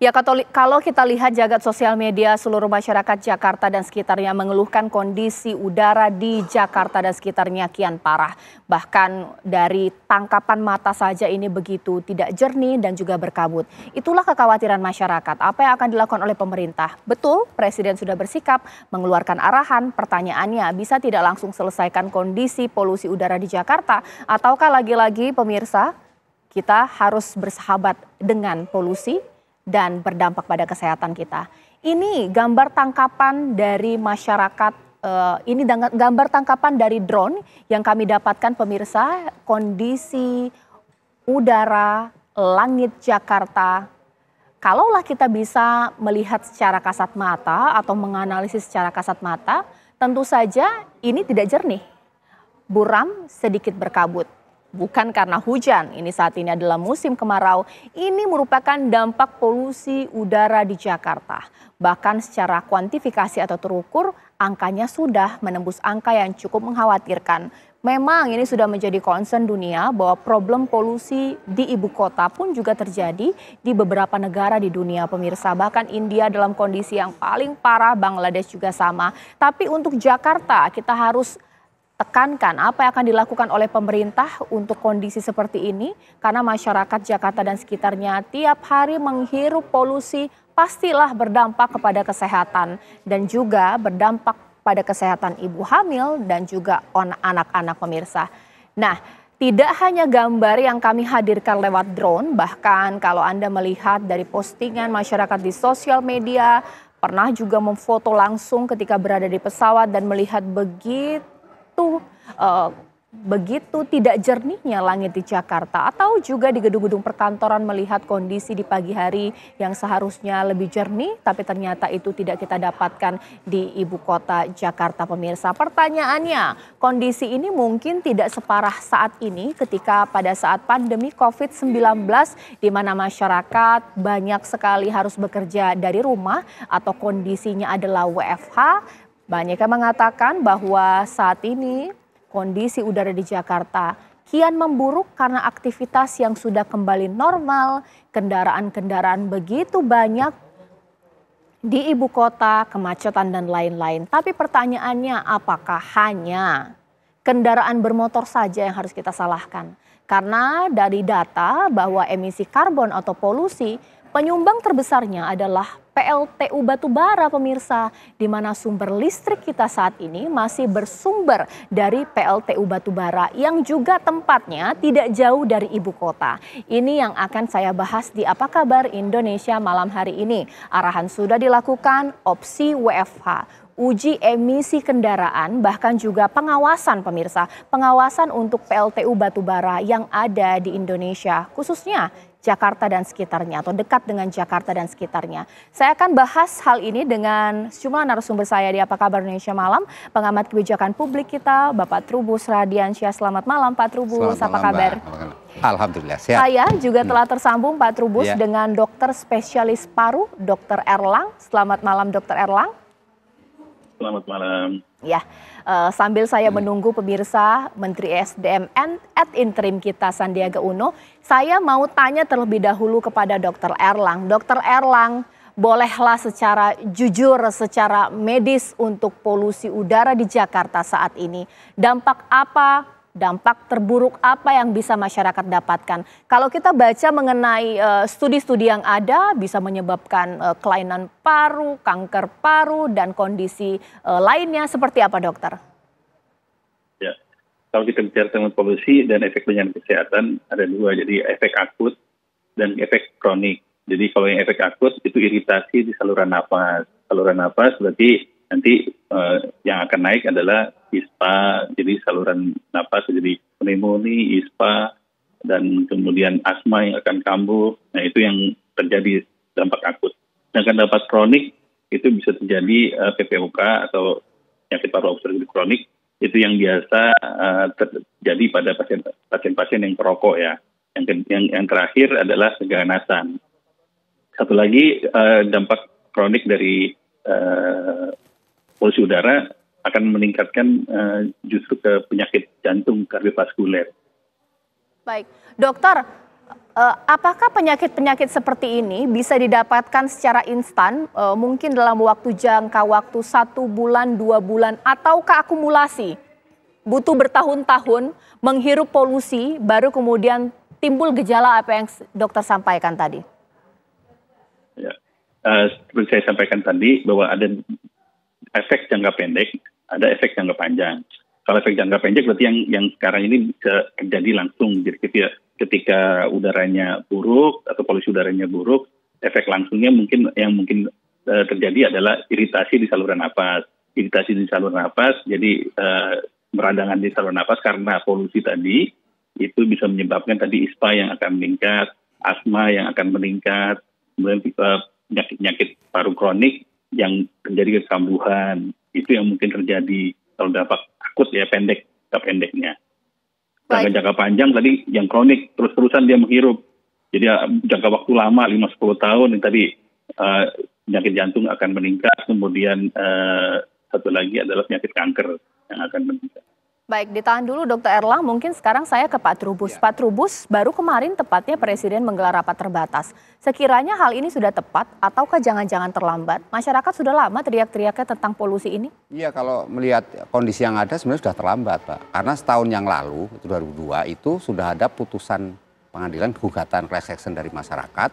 Ya kalau kita lihat jagat sosial media seluruh masyarakat Jakarta dan sekitarnya mengeluhkan kondisi udara di Jakarta dan sekitarnya kian parah. Bahkan dari tangkapan mata saja ini begitu tidak jernih dan juga berkabut. Itulah kekhawatiran masyarakat. Apa yang akan dilakukan oleh pemerintah? Betul, Presiden sudah bersikap mengeluarkan arahan. Pertanyaannya, bisa tidak langsung selesaikan kondisi polusi udara di Jakarta? Ataukah lagi-lagi pemirsa kita harus bersahabat dengan polusi? Dan berdampak pada kesehatan kita. Ini gambar tangkapan dari masyarakat, uh, ini gambar tangkapan dari drone yang kami dapatkan pemirsa kondisi udara langit Jakarta. Kalaulah kita bisa melihat secara kasat mata atau menganalisis secara kasat mata, tentu saja ini tidak jernih. Buram sedikit berkabut bukan karena hujan. Ini saat ini adalah musim kemarau. Ini merupakan dampak polusi udara di Jakarta. Bahkan secara kuantifikasi atau terukur, angkanya sudah menembus angka yang cukup mengkhawatirkan. Memang ini sudah menjadi concern dunia bahwa problem polusi di ibu kota pun juga terjadi di beberapa negara di dunia pemirsa. Bahkan India dalam kondisi yang paling parah, Bangladesh juga sama. Tapi untuk Jakarta kita harus tekankan apa yang akan dilakukan oleh pemerintah untuk kondisi seperti ini karena masyarakat Jakarta dan sekitarnya tiap hari menghirup polusi pastilah berdampak kepada kesehatan dan juga berdampak pada kesehatan ibu hamil dan juga anak-anak pemirsa. Nah, tidak hanya gambar yang kami hadirkan lewat drone, bahkan kalau Anda melihat dari postingan masyarakat di sosial media, pernah juga memfoto langsung ketika berada di pesawat dan melihat begitu begitu uh, begitu tidak jernihnya langit di Jakarta atau juga di gedung-gedung perkantoran melihat kondisi di pagi hari yang seharusnya lebih jernih tapi ternyata itu tidak kita dapatkan di ibu kota Jakarta pemirsa. Pertanyaannya, kondisi ini mungkin tidak separah saat ini ketika pada saat pandemi COVID-19 di mana masyarakat banyak sekali harus bekerja dari rumah atau kondisinya adalah WFH banyak yang mengatakan bahwa saat ini kondisi udara di Jakarta kian memburuk karena aktivitas yang sudah kembali normal, kendaraan-kendaraan begitu banyak di ibu kota, kemacetan dan lain-lain. Tapi pertanyaannya apakah hanya kendaraan bermotor saja yang harus kita salahkan? Karena dari data bahwa emisi karbon atau polusi Penyumbang terbesarnya adalah PLTU batubara pemirsa, di mana sumber listrik kita saat ini masih bersumber dari PLTU batubara yang juga tempatnya tidak jauh dari ibu kota. Ini yang akan saya bahas di Apa Kabar Indonesia malam hari ini. Arahan sudah dilakukan opsi WFH uji emisi kendaraan, bahkan juga pengawasan pemirsa, pengawasan untuk PLTU batubara yang ada di Indonesia, khususnya Jakarta dan sekitarnya atau dekat dengan Jakarta dan sekitarnya. Saya akan bahas hal ini dengan sejumlah narasumber saya di Apa Kabar Indonesia Malam, pengamat kebijakan publik kita, Bapak Trubus Radiansyah. Selamat malam Pak Trubus, Selamat apa kabar? Alhamdulillah sehat. Saya juga telah tersambung Pak Trubus ya. dengan dokter spesialis paru, Dr. Erlang. Selamat malam Dr. Erlang. Selamat malam. Ya, uh, sambil saya hmm. menunggu pemirsa Menteri SDM at interim kita Sandiaga Uno, saya mau tanya terlebih dahulu kepada Dr. Erlang. Dr. Erlang, bolehlah secara jujur, secara medis untuk polusi udara di Jakarta saat ini. Dampak apa dampak terburuk apa yang bisa masyarakat dapatkan. Kalau kita baca mengenai eh, studi-studi uh, yang ada bisa menyebabkan uh, kelainan paru, kanker paru dan kondisi uh, lainnya seperti apa dokter? Ya, kalau kita bicara tentang polusi dan efek penyakit kesehatan ada dua, jadi efek akut dan efek kronik. Jadi kalau yang efek akut itu iritasi di saluran nafas. Saluran nafas berarti nanti uh, yang akan naik adalah ISPA, jadi saluran napas jadi pneumonia, ISPA, dan kemudian asma yang akan kambuh. Nah itu yang terjadi dampak akut. Sedangkan dampak kronik itu bisa terjadi uh, eh, PPOK atau penyakit paru obstruktif kronik itu yang biasa uh, terjadi pada pasien-pasien yang perokok ya. Yang, yang, yang terakhir adalah keganasan. Satu lagi uh, dampak kronik dari polusi udara akan meningkatkan uh, justru ke penyakit jantung kardiovaskuler. Baik, dokter, Uh, apakah penyakit-penyakit seperti ini bisa didapatkan secara instan, uh, mungkin dalam waktu jangka waktu satu bulan, dua bulan, atau keakumulasi? Butuh bertahun-tahun menghirup polusi, baru kemudian timbul gejala apa yang dokter sampaikan tadi? Ya, uh, seperti saya sampaikan tadi bahwa ada efek jangka pendek, ada efek jangka panjang. Kalau efek jangka pendek berarti yang yang sekarang ini bisa terjadi langsung. Jadi ketika, ketika udaranya buruk atau polusi udaranya buruk, efek langsungnya mungkin yang mungkin uh, terjadi adalah iritasi di saluran nafas. Iritasi di saluran nafas, jadi uh, di saluran nafas karena polusi tadi itu bisa menyebabkan tadi ISPA yang akan meningkat, asma yang akan meningkat, kemudian uh, penyakit-penyakit paru kronik yang terjadi kekambuhan itu yang mungkin terjadi kalau dampak akut ya pendek jangka pendeknya. Jangka jangka panjang tadi yang kronik terus-terusan dia menghirup. Jadi uh, jangka waktu lama 5-10 tahun yang tadi uh, penyakit jantung akan meningkat, kemudian uh, satu lagi adalah penyakit kanker yang akan meningkat. Baik, ditahan dulu Dokter Erlang. Mungkin sekarang saya ke Pak Trubus. Ya. Pak Trubus, baru kemarin tepatnya Presiden menggelar rapat terbatas. Sekiranya hal ini sudah tepat ataukah jangan-jangan terlambat? Masyarakat sudah lama teriak-teriaknya tentang polusi ini? Iya, kalau melihat kondisi yang ada sebenarnya sudah terlambat, Pak. Karena setahun yang lalu, itu 2002, itu sudah ada putusan pengadilan gugatan class action dari masyarakat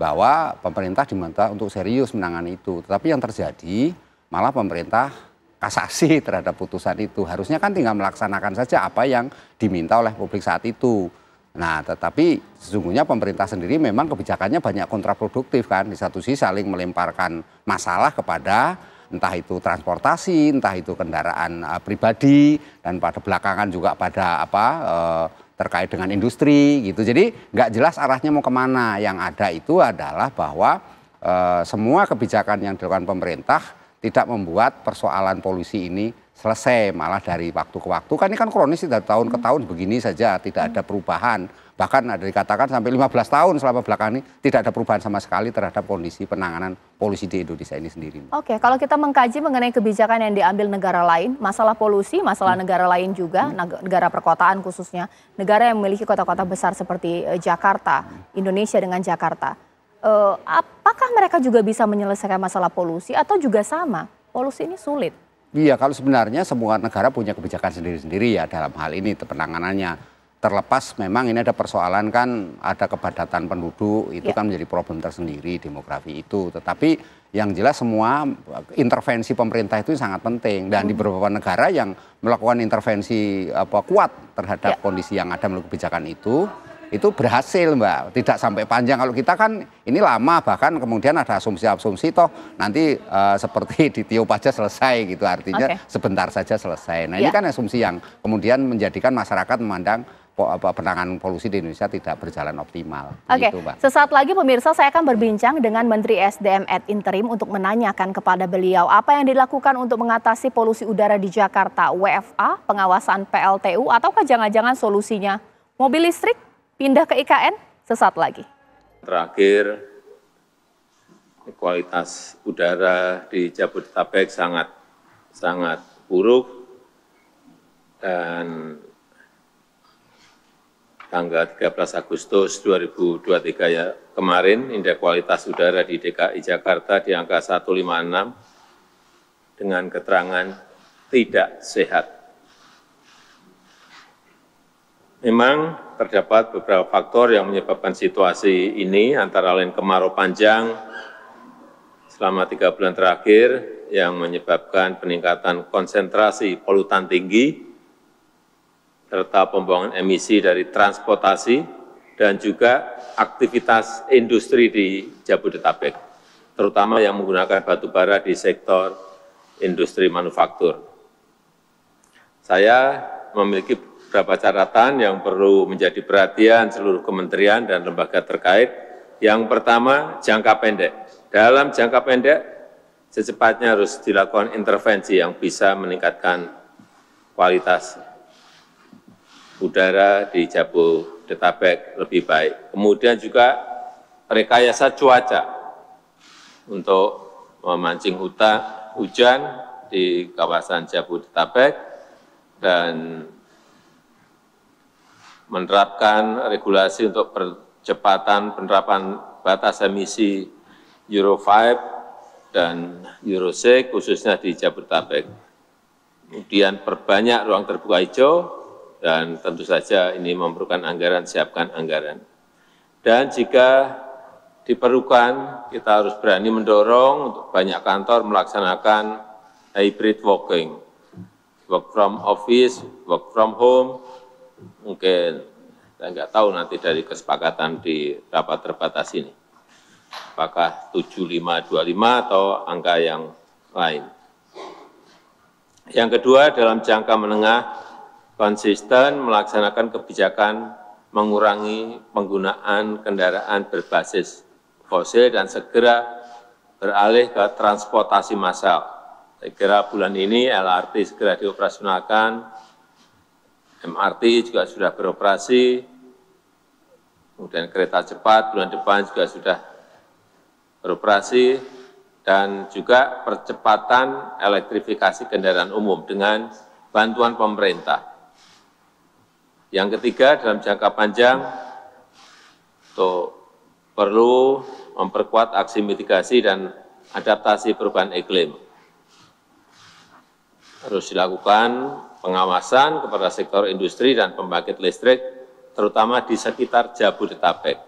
bahwa pemerintah diminta untuk serius menangani itu. Tetapi yang terjadi malah pemerintah kasasi terhadap putusan itu. Harusnya kan tinggal melaksanakan saja apa yang diminta oleh publik saat itu. Nah, tetapi sesungguhnya pemerintah sendiri memang kebijakannya banyak kontraproduktif kan. Di satu sisi saling melemparkan masalah kepada entah itu transportasi, entah itu kendaraan uh, pribadi, dan pada belakangan juga pada apa uh, terkait dengan industri gitu. Jadi nggak jelas arahnya mau ke mana. Yang ada itu adalah bahwa uh, semua kebijakan yang dilakukan pemerintah tidak membuat persoalan polusi ini selesai malah dari waktu ke waktu kan ini kan kronis dari tahun ke tahun begini saja tidak ada perubahan bahkan ada dikatakan sampai 15 tahun selama belakang ini tidak ada perubahan sama sekali terhadap kondisi penanganan polusi di Indonesia ini sendiri. Oke, kalau kita mengkaji mengenai kebijakan yang diambil negara lain, masalah polusi, masalah hmm. negara lain juga, hmm. negara perkotaan khususnya, negara yang memiliki kota-kota besar seperti eh, Jakarta, hmm. Indonesia dengan Jakarta uh, apakah mereka juga bisa menyelesaikan masalah polusi atau juga sama polusi ini sulit? Iya, kalau sebenarnya semua negara punya kebijakan sendiri-sendiri ya dalam hal ini penanganannya. Terlepas memang ini ada persoalan kan ada kepadatan penduduk itu ya. kan menjadi problem tersendiri demografi itu. Tetapi yang jelas semua intervensi pemerintah itu sangat penting dan hmm. di beberapa negara yang melakukan intervensi apa kuat terhadap ya. kondisi yang ada melalui kebijakan itu itu berhasil mbak tidak sampai panjang kalau kita kan ini lama bahkan kemudian ada asumsi-asumsi toh nanti uh, seperti ditiup aja selesai gitu artinya okay. sebentar saja selesai nah yeah. ini ya. kan asumsi yang kemudian menjadikan masyarakat memandang apa penanganan polusi di Indonesia tidak berjalan optimal. Oke, okay. gitu, sesaat lagi pemirsa saya akan berbincang dengan Menteri SDM at interim untuk menanyakan kepada beliau apa yang dilakukan untuk mengatasi polusi udara di Jakarta, WFA, pengawasan PLTU, ataukah jangan-jangan solusinya mobil listrik Pindah ke IKN sesaat lagi. Terakhir, kualitas udara di Jabodetabek sangat sangat buruk dan tanggal 13 Agustus 2023 ya kemarin indeks kualitas udara di DKI Jakarta di angka 156 dengan keterangan tidak sehat. Memang terdapat beberapa faktor yang menyebabkan situasi ini, antara lain kemarau panjang selama tiga bulan terakhir yang menyebabkan peningkatan konsentrasi polutan tinggi, serta pembuangan emisi dari transportasi, dan juga aktivitas industri di Jabodetabek, terutama yang menggunakan batu bara di sektor industri manufaktur. Saya memiliki beberapa catatan yang perlu menjadi perhatian seluruh kementerian dan lembaga terkait. Yang pertama, jangka pendek. Dalam jangka pendek, secepatnya harus dilakukan intervensi yang bisa meningkatkan kualitas udara di Jabodetabek lebih baik. Kemudian juga rekayasa cuaca untuk memancing hujan di kawasan Jabodetabek dan menerapkan regulasi untuk percepatan penerapan batas emisi Euro 5 dan Euro 6 khususnya di Jabodetabek. Kemudian perbanyak ruang terbuka hijau dan tentu saja ini memerlukan anggaran, siapkan anggaran. Dan jika diperlukan, kita harus berani mendorong untuk banyak kantor melaksanakan hybrid working, work from office, work from home, mungkin saya nggak tahu nanti dari kesepakatan di rapat terbatas ini. Apakah 7525 atau angka yang lain. Yang kedua, dalam jangka menengah, konsisten melaksanakan kebijakan mengurangi penggunaan kendaraan berbasis fosil dan segera beralih ke transportasi massal. Saya kira bulan ini LRT segera dioperasionalkan, MRT juga sudah beroperasi, kemudian kereta cepat bulan depan juga sudah beroperasi, dan juga percepatan elektrifikasi kendaraan umum dengan bantuan pemerintah. Yang ketiga, dalam jangka panjang, untuk perlu memperkuat aksi mitigasi dan adaptasi perubahan iklim. Harus dilakukan pengawasan kepada sektor industri dan pembangkit listrik, terutama di sekitar Jabodetabek.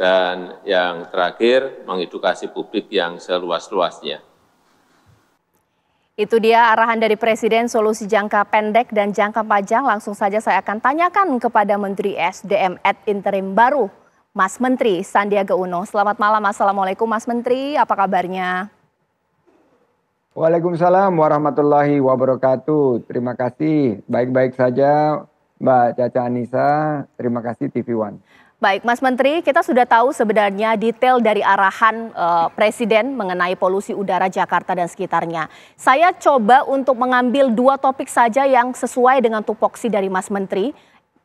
Dan yang terakhir, mengedukasi publik yang seluas-luasnya. Itu dia arahan dari Presiden solusi jangka pendek dan jangka panjang. Langsung saja saya akan tanyakan kepada Menteri SDM at interim baru, Mas Menteri Sandiaga Uno. Selamat malam, Assalamualaikum Mas Menteri, apa kabarnya? Waalaikumsalam warahmatullahi wabarakatuh. Terima kasih, baik-baik saja Mbak Caca Anissa. Terima kasih TV One. Baik, Mas Menteri, kita sudah tahu sebenarnya detail dari arahan uh, Presiden mengenai polusi udara Jakarta dan sekitarnya. Saya coba untuk mengambil dua topik saja yang sesuai dengan tupoksi dari Mas Menteri,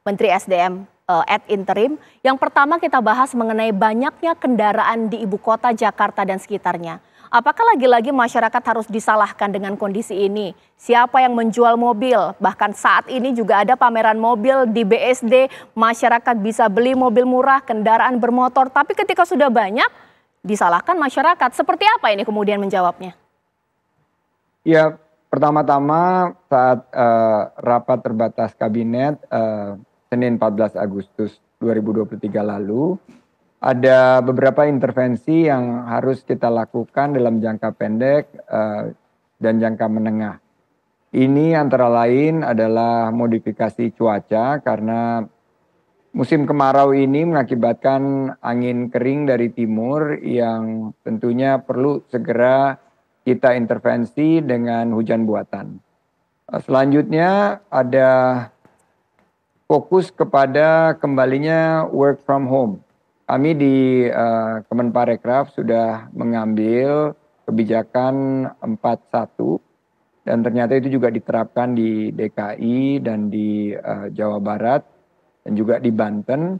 Menteri SDM uh, at interim. Yang pertama kita bahas mengenai banyaknya kendaraan di ibu kota Jakarta dan sekitarnya. Apakah lagi-lagi masyarakat harus disalahkan dengan kondisi ini? Siapa yang menjual mobil? Bahkan saat ini juga ada pameran mobil di BSD, masyarakat bisa beli mobil murah, kendaraan bermotor, tapi ketika sudah banyak disalahkan masyarakat. Seperti apa ini kemudian menjawabnya? Ya, pertama-tama saat uh, rapat terbatas kabinet uh, Senin 14 Agustus 2023 lalu, ada beberapa intervensi yang harus kita lakukan dalam jangka pendek uh, dan jangka menengah. Ini antara lain adalah modifikasi cuaca karena musim kemarau ini mengakibatkan angin kering dari timur yang tentunya perlu segera kita intervensi dengan hujan buatan. Selanjutnya ada fokus kepada kembalinya work from home. Kami di uh, Kemenparekraf sudah mengambil kebijakan 41 dan ternyata itu juga diterapkan di DKI dan di uh, Jawa Barat dan juga di Banten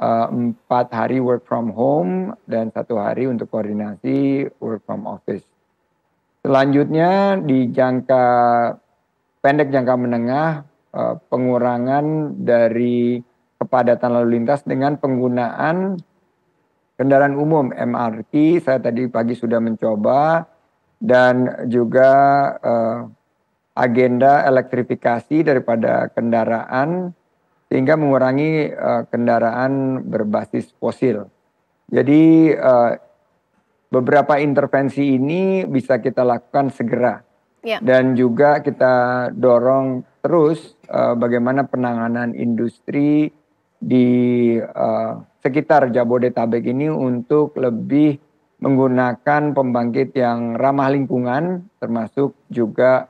uh, empat hari work from home dan satu hari untuk koordinasi work from office. Selanjutnya di jangka pendek jangka menengah Eh, pengurangan dari kepadatan lalu lintas dengan penggunaan kendaraan umum MRT. Saya tadi pagi sudah mencoba dan juga uh, agenda elektrifikasi daripada kendaraan sehingga mengurangi uh, kendaraan berbasis fosil. Jadi uh, beberapa intervensi ini bisa kita lakukan segera. Ya. Dan juga kita dorong terus uh, bagaimana penanganan industri di uh, sekitar Jabodetabek ini untuk lebih menggunakan pembangkit yang ramah lingkungan termasuk juga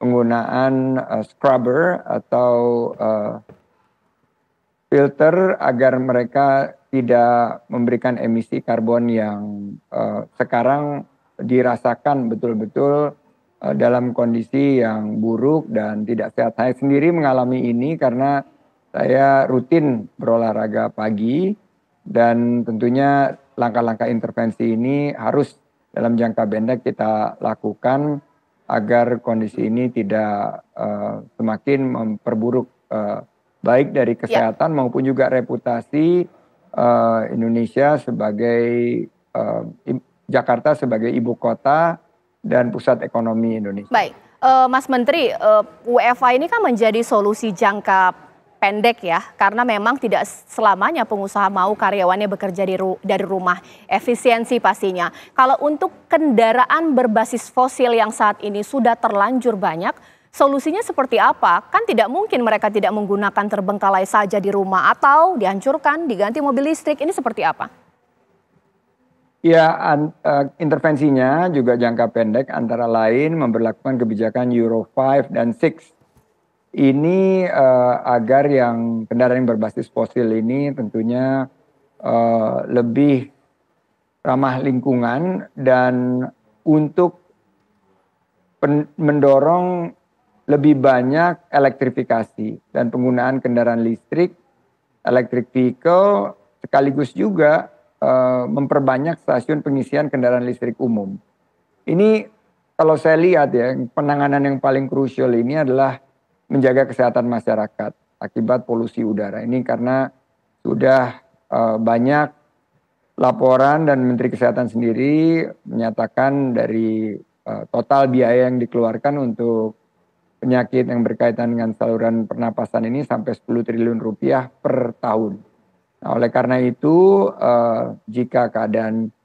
penggunaan uh, scrubber atau uh, filter agar mereka tidak memberikan emisi karbon yang uh, sekarang dirasakan betul-betul Eh, dalam kondisi yang buruk dan tidak sehat. Saya sendiri mengalami ini karena saya rutin berolahraga pagi dan tentunya langkah-langkah intervensi ini harus dalam jangka pendek kita lakukan agar kondisi ini tidak uh, semakin memperburuk uh, baik dari ya. kesehatan ya. maupun juga reputasi uh, Indonesia sebagai uh, Jakarta sebagai ibu kota dan pusat ekonomi Indonesia. Baik, uh, Mas Menteri, uh, WFA ini kan menjadi solusi jangka pendek ya, karena memang tidak selamanya pengusaha mau karyawannya bekerja di ru dari rumah, efisiensi pastinya. Kalau untuk kendaraan berbasis fosil yang saat ini sudah terlanjur banyak, solusinya seperti apa? Kan tidak mungkin mereka tidak menggunakan terbengkalai saja di rumah atau dihancurkan, diganti mobil listrik, ini seperti apa? Ya, uh, intervensinya juga jangka pendek antara lain memperlakukan kebijakan Euro 5 dan 6 ini uh, agar yang kendaraan yang berbasis fosil ini tentunya uh, lebih ramah lingkungan dan untuk mendorong lebih banyak elektrifikasi dan penggunaan kendaraan listrik, electric vehicle, sekaligus juga uh, memperbanyak stasiun pengisian kendaraan listrik umum. Ini kalau saya lihat ya, penanganan yang paling krusial ini adalah menjaga kesehatan masyarakat akibat polusi udara. Ini karena sudah uh, banyak laporan dan Menteri Kesehatan sendiri menyatakan dari uh, total biaya yang dikeluarkan untuk penyakit yang berkaitan dengan saluran pernapasan ini sampai 10 triliun rupiah per tahun. Nah, oleh karena itu, uh, jika keadaan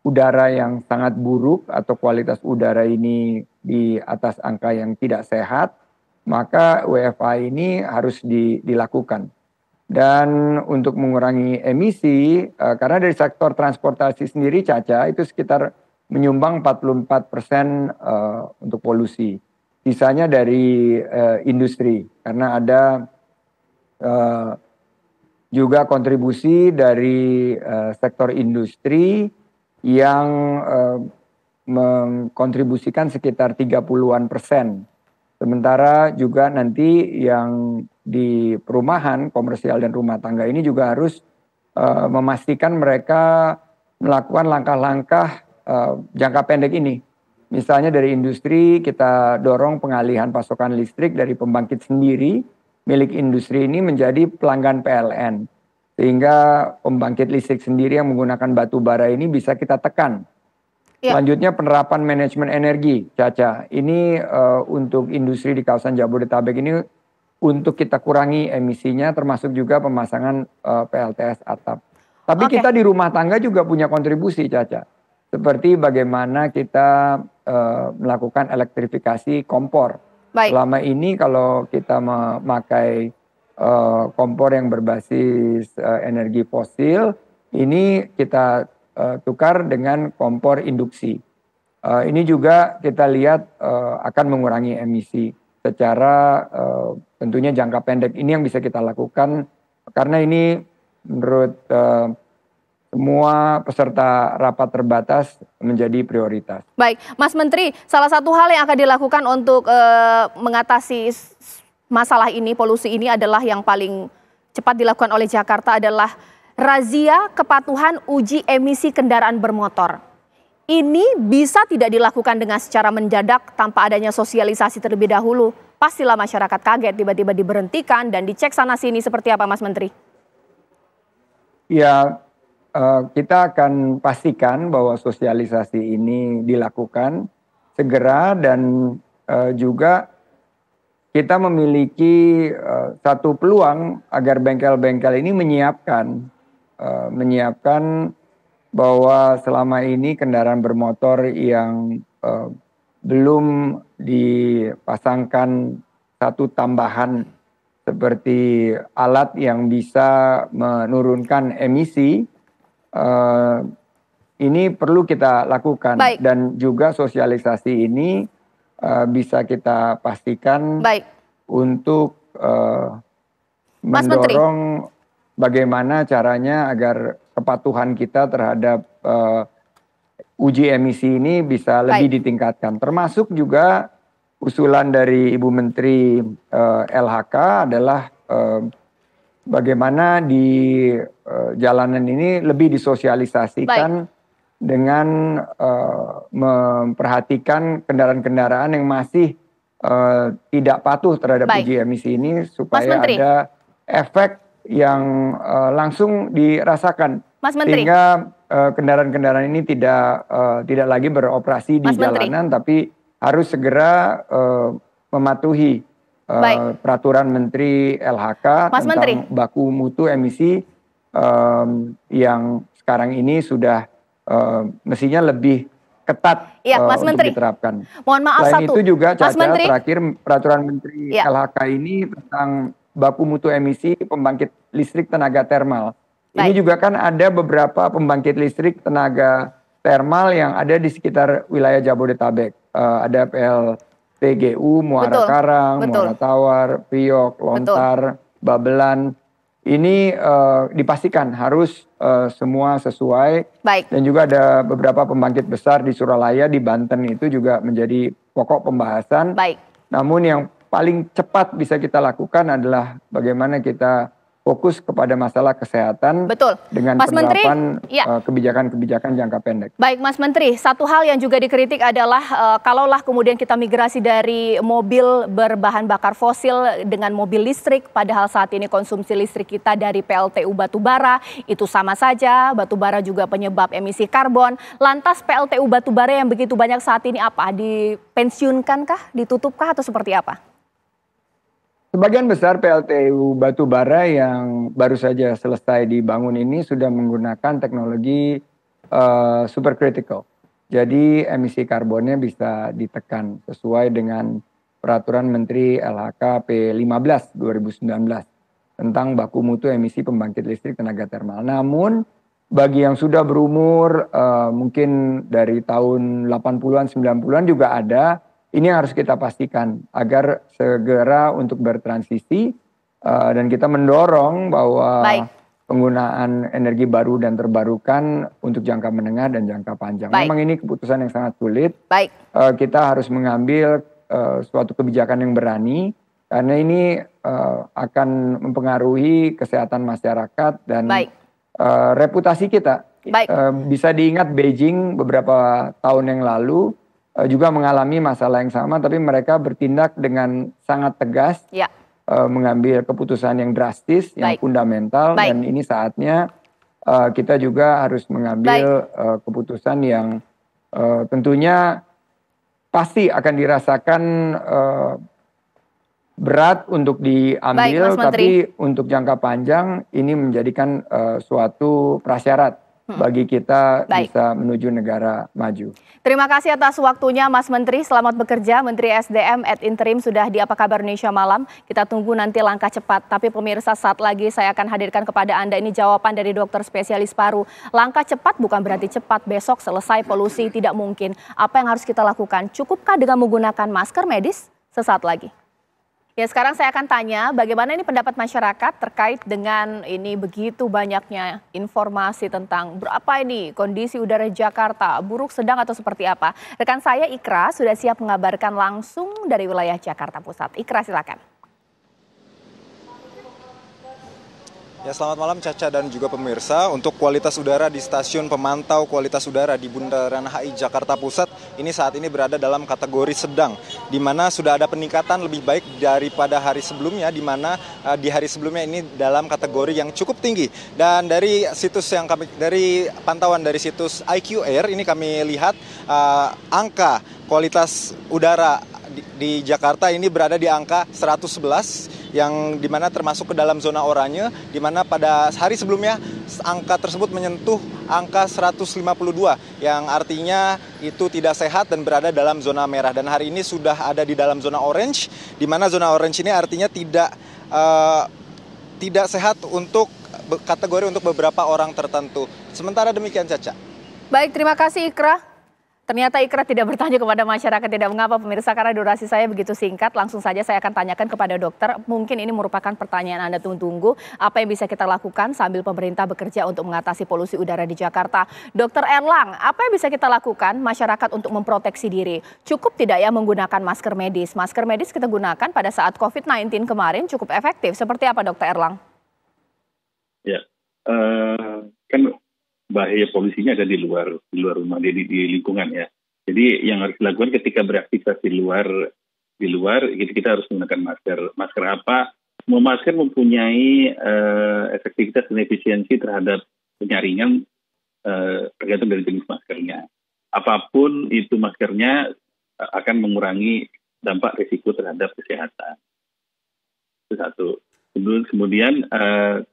udara yang sangat buruk atau kualitas udara ini di atas angka yang tidak sehat, maka WFA ini harus di, dilakukan. Dan untuk mengurangi emisi, uh, karena dari sektor transportasi sendiri Caca itu sekitar menyumbang 44 persen uh, untuk polusi. Sisanya dari uh, industri, karena ada juga kontribusi dari sektor industri yang uh, mengkontribusikan sekitar 30-an persen. Sementara juga nanti yang di perumahan komersial dan rumah tangga ini juga harus uh, memastikan mereka melakukan langkah-langkah uh, jangka pendek ini. Misalnya dari industri kita dorong pengalihan pasokan listrik dari pembangkit sendiri milik industri ini menjadi pelanggan PLN sehingga pembangkit listrik sendiri yang menggunakan batu bara ini bisa kita tekan. Ya. Selanjutnya penerapan manajemen energi, Caca. Ini uh, untuk industri di kawasan Jabodetabek ini untuk kita kurangi emisinya termasuk juga pemasangan uh, eh, PLTS atap. Tapi okay. kita di rumah tangga juga punya kontribusi, Caca. Seperti bagaimana kita uh, melakukan elektrifikasi kompor. Baik. Selama ini kalau kita memakai uh, kompor yang berbasis uh, energi fosil ini kita uh, tukar dengan kompor induksi. Ini juga kita lihat akan mengurangi emisi secara tentunya jangka pendek. Ini yang bisa kita lakukan karena ini menurut semua peserta rapat terbatas menjadi prioritas. Baik, Mas Menteri, salah satu hal yang akan dilakukan untuk mengatasi masalah ini, polusi ini adalah yang paling cepat dilakukan oleh Jakarta adalah razia kepatuhan uji emisi kendaraan bermotor. Ini bisa tidak dilakukan dengan secara mendadak tanpa adanya sosialisasi terlebih dahulu. Pastilah masyarakat kaget tiba-tiba diberhentikan dan dicek sana sini seperti apa Mas Menteri? Ya, eh, kita akan pastikan bahwa sosialisasi ini dilakukan segera dan eh, juga kita memiliki uh, satu peluang agar bengkel-bengkel ini menyiapkan uh, menyiapkan bahwa selama ini kendaraan bermotor yang uh, belum dipasangkan satu tambahan seperti alat yang bisa menurunkan emisi uh, ini perlu kita lakukan Baik. dan juga sosialisasi ini uh, bisa kita pastikan Baik. untuk uh, mendorong bagaimana caranya agar kepatuhan kita terhadap uh, uji emisi ini bisa lebih Baik. ditingkatkan. Termasuk juga usulan dari Ibu Menteri uh, LHK adalah uh, bagaimana di uh, jalanan ini lebih disosialisasikan Baik dengan uh, memperhatikan kendaraan-kendaraan yang masih uh, tidak patuh terhadap Baik. uji emisi ini supaya ada efek yang uh, langsung dirasakan. Mas Menteri. Sehingga kendaraan-kendaraan uh, ini tidak uh, tidak lagi beroperasi di Mas jalanan, Menteri. tapi harus segera uh, mematuhi uh, peraturan Menteri LHK Mas tentang Menteri. baku mutu emisi um, yang sekarang ini sudah uh, mestinya lebih ketat ya, uh, Mas untuk Menteri. diterapkan. Mohon maaf Selain satu. itu juga Mas Caca, Menteri. terakhir peraturan Menteri ya. LHK ini tentang baku mutu emisi pembangkit listrik tenaga termal. Baik. Ini juga kan ada beberapa pembangkit listrik tenaga termal yang ada di sekitar wilayah Jabodetabek. Uh, ada PLTGU, Muara Betul. Karang, Betul. Muara Tawar, Priok, Lontar, Betul. Babelan. Ini uh, dipastikan harus uh, semua sesuai. Baik. Dan juga ada beberapa pembangkit besar di Suralaya, di Banten itu juga menjadi pokok pembahasan. Baik. Namun yang paling cepat bisa kita lakukan adalah bagaimana kita fokus kepada masalah kesehatan Betul. dengan Mas penerapan ya. uh, kebijakan-kebijakan jangka pendek. Baik Mas Menteri, satu hal yang juga dikritik adalah uh, kalaulah kemudian kita migrasi dari mobil berbahan bakar fosil dengan mobil listrik padahal saat ini konsumsi listrik kita dari PLTU batubara itu sama saja, batubara juga penyebab emisi karbon. Lantas PLTU batubara yang begitu banyak saat ini apa? Dipensiunkah, ditutupkah atau seperti apa? Sebagian besar PLTU batubara yang baru saja selesai dibangun ini sudah menggunakan teknologi uh, supercritical. Jadi emisi karbonnya bisa ditekan sesuai dengan peraturan Menteri LHK P15 2019 tentang baku mutu emisi pembangkit listrik tenaga termal. Namun bagi yang sudah berumur uh, mungkin dari tahun 80-an 90-an juga ada ini harus kita pastikan agar segera untuk bertransisi uh, dan kita mendorong bahwa Baik. penggunaan energi baru dan terbarukan untuk jangka menengah dan jangka panjang. Baik. Memang ini keputusan yang sangat sulit. Baik. Uh, kita harus mengambil uh, suatu kebijakan yang berani karena ini uh, akan mempengaruhi kesehatan masyarakat dan uh, reputasi kita. Baik. Uh, bisa diingat Beijing beberapa tahun yang lalu juga mengalami masalah yang sama, tapi mereka bertindak dengan sangat tegas, ya. uh, mengambil keputusan yang drastis, yang Baik. fundamental, Baik. dan ini saatnya uh, kita juga harus mengambil uh, keputusan yang uh, tentunya pasti akan dirasakan uh, berat untuk diambil, Baik, tapi untuk jangka panjang ini menjadikan uh, suatu prasyarat. Bagi kita Baik. bisa menuju negara maju. Terima kasih atas waktunya Mas Menteri. Selamat bekerja. Menteri SDM at interim sudah di Apa Kabar Indonesia Malam. Kita tunggu nanti langkah cepat. Tapi pemirsa saat lagi saya akan hadirkan kepada Anda ini jawaban dari dokter spesialis paru. Langkah cepat bukan berarti cepat besok selesai polusi tidak mungkin. Apa yang harus kita lakukan? Cukupkah dengan menggunakan masker medis? Sesaat lagi. Ya sekarang saya akan tanya bagaimana ini pendapat masyarakat terkait dengan ini begitu banyaknya informasi tentang berapa ini kondisi udara Jakarta, buruk, sedang atau seperti apa. Rekan saya Ikra sudah siap mengabarkan langsung dari wilayah Jakarta Pusat. Ikra silakan. Ya selamat malam Caca dan juga pemirsa. Untuk kualitas udara di stasiun pemantau kualitas udara di Bundaran HI Jakarta Pusat ini saat ini berada dalam kategori sedang, di mana sudah ada peningkatan lebih baik daripada hari sebelumnya, di mana uh, di hari sebelumnya ini dalam kategori yang cukup tinggi. Dan dari situs yang kami dari pantauan dari situs IQ Air ini kami lihat uh, angka kualitas udara di, di Jakarta ini berada di angka 111 yang di mana termasuk ke dalam zona oranye, di mana pada hari sebelumnya angka tersebut menyentuh angka 152, yang artinya itu tidak sehat dan berada dalam zona merah. Dan hari ini sudah ada di dalam zona orange, di mana zona orange ini artinya tidak uh, tidak sehat untuk kategori untuk beberapa orang tertentu. Sementara demikian Caca. Baik, terima kasih Ikra. Ternyata Ikra tidak bertanya kepada masyarakat, tidak mengapa pemirsa karena durasi saya begitu singkat. Langsung saja saya akan tanyakan kepada dokter. Mungkin ini merupakan pertanyaan Anda tunggu-tunggu. Apa yang bisa kita lakukan sambil pemerintah bekerja untuk mengatasi polusi udara di Jakarta? Dokter Erlang, apa yang bisa kita lakukan masyarakat untuk memproteksi diri? Cukup tidak ya menggunakan masker medis? Masker medis kita gunakan pada saat COVID-19 kemarin cukup efektif. Seperti apa dokter Erlang? Ya, uh, kan bahaya polusinya ada di luar di luar rumah di, di, lingkungan ya. Jadi yang harus dilakukan ketika beraktivitas di luar di luar kita, kita harus menggunakan masker. Masker apa? masker mempunyai uh, efektivitas dan efisiensi terhadap penyaringan uh, tergantung dari jenis maskernya. Apa pun itu maskernya uh, akan mengurangi dampak risiko terhadap kesehatan. Itu satu. Kemudian uh,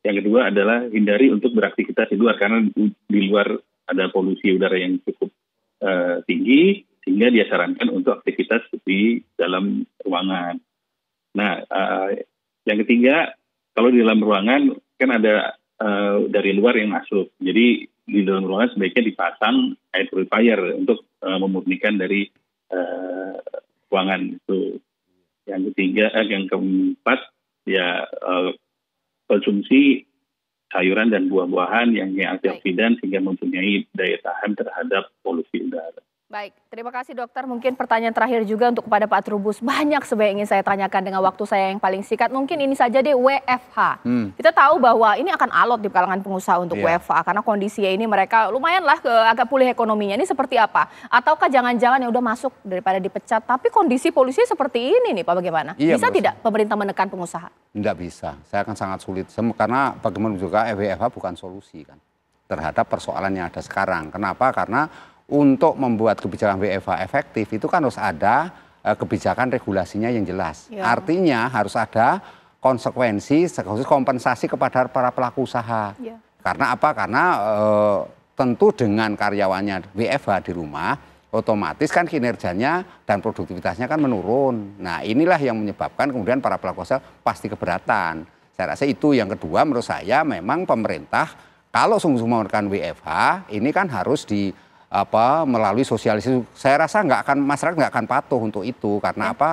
yang kedua adalah hindari untuk beraktivitas di luar karena di luar ada polusi udara yang cukup uh, tinggi sehingga dia sarankan untuk aktivitas di dalam ruangan. Nah, uh, yang ketiga kalau di dalam ruangan kan ada uh, dari luar yang masuk. Jadi di dalam ruangan sebaiknya dipasang air purifier untuk uh, memurnikan dari uh, ruangan itu. Yang ketiga, eh, yang keempat ya uh, konsumsi sayuran dan buah-buahan yang antioksidan sehingga mempunyai daya tahan terhadap polusi udara. Baik, terima kasih dokter. Mungkin pertanyaan terakhir juga untuk kepada Pak Trubus. Banyak sebenarnya ingin saya tanyakan dengan waktu saya yang paling singkat. Mungkin ini saja deh WFH. Hmm. Kita tahu bahwa ini akan alot di kalangan pengusaha untuk yeah. WFH karena kondisinya ini mereka lumayan lah ke agak pulih ekonominya. Ini seperti apa? Ataukah jangan-jangan yang udah masuk daripada dipecat tapi kondisi polisi seperti ini nih Pak bagaimana? Iya, bisa tidak pemerintah menekan pengusaha? Tidak bisa. Saya akan sangat sulit karena bagaimana juga WFH bukan solusi kan terhadap persoalan yang ada sekarang. Kenapa? Karena untuk membuat kebijakan WFH efektif itu kan harus ada uh, kebijakan regulasinya yang jelas. Ya. Artinya harus ada konsekuensi, kompensasi kepada para pelaku usaha. Ya. Karena apa? Karena uh, tentu dengan karyawannya WFH di rumah, otomatis kan kinerjanya dan produktivitasnya kan menurun. Nah inilah yang menyebabkan kemudian para pelaku usaha pasti keberatan. Saya rasa itu yang kedua menurut saya memang pemerintah kalau sungguh-sungguh menekan WFH ini kan harus di apa melalui sosialisasi saya rasa nggak akan masyarakat nggak akan patuh untuk itu. Karena ya. apa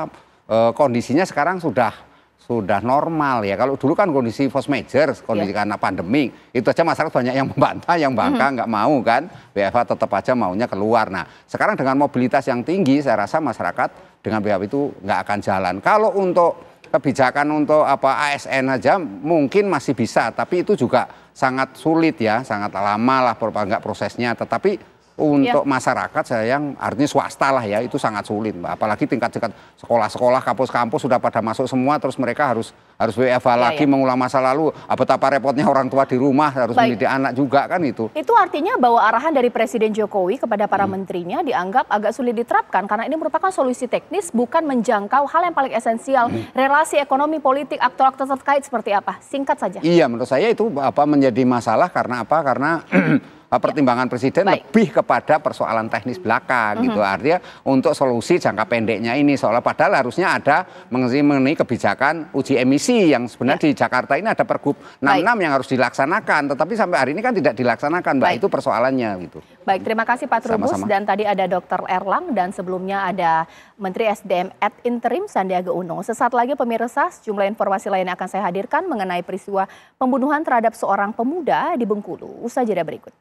e, kondisinya sekarang sudah sudah normal ya. Kalau dulu kan kondisi force major kondisi ya. karena pandemi itu aja masyarakat banyak yang membantah yang bangga mhm. nggak mau kan. BFA tetap aja maunya keluar. Nah sekarang dengan mobilitas yang tinggi saya rasa masyarakat dengan BFA itu nggak akan jalan. Kalau untuk kebijakan untuk apa ASN aja mungkin masih bisa. Tapi itu juga sangat sulit ya sangat lama lah nggak prosesnya. Tetapi untuk ya. masyarakat saya yang artinya swasta lah ya itu sangat sulit mbak apalagi tingkat-tingkat sekolah-sekolah kampus-kampus sudah pada masuk semua terus mereka harus harus WFH ya, lagi ya. mengulang masa lalu ah, betapa repotnya orang tua di rumah harus Baik. mendidik anak juga kan itu itu artinya bahwa arahan dari Presiden Jokowi kepada para hmm. menterinya dianggap agak sulit diterapkan karena ini merupakan solusi teknis bukan menjangkau hal yang paling esensial hmm. relasi ekonomi politik aktor-aktor terkait seperti apa singkat saja iya menurut saya itu apa menjadi masalah karena apa karena pertimbangan presiden Baik. lebih kepada persoalan teknis belakang mm -hmm. gitu artinya untuk solusi jangka pendeknya ini soalnya padahal harusnya ada mengenai kebijakan uji emisi yang sebenarnya ya. di Jakarta ini ada Pergub 66 Baik. yang harus dilaksanakan tetapi sampai hari ini kan tidak dilaksanakan Mbak Baik. itu persoalannya gitu. Baik terima kasih Pak Trubus Sama -sama. dan tadi ada Dr. Erlang dan sebelumnya ada Menteri SDM at interim Sandiaga Uno. Sesaat lagi pemirsa sejumlah informasi lain akan saya hadirkan mengenai peristiwa pembunuhan terhadap seorang pemuda di Bengkulu. Usai jeda berikut.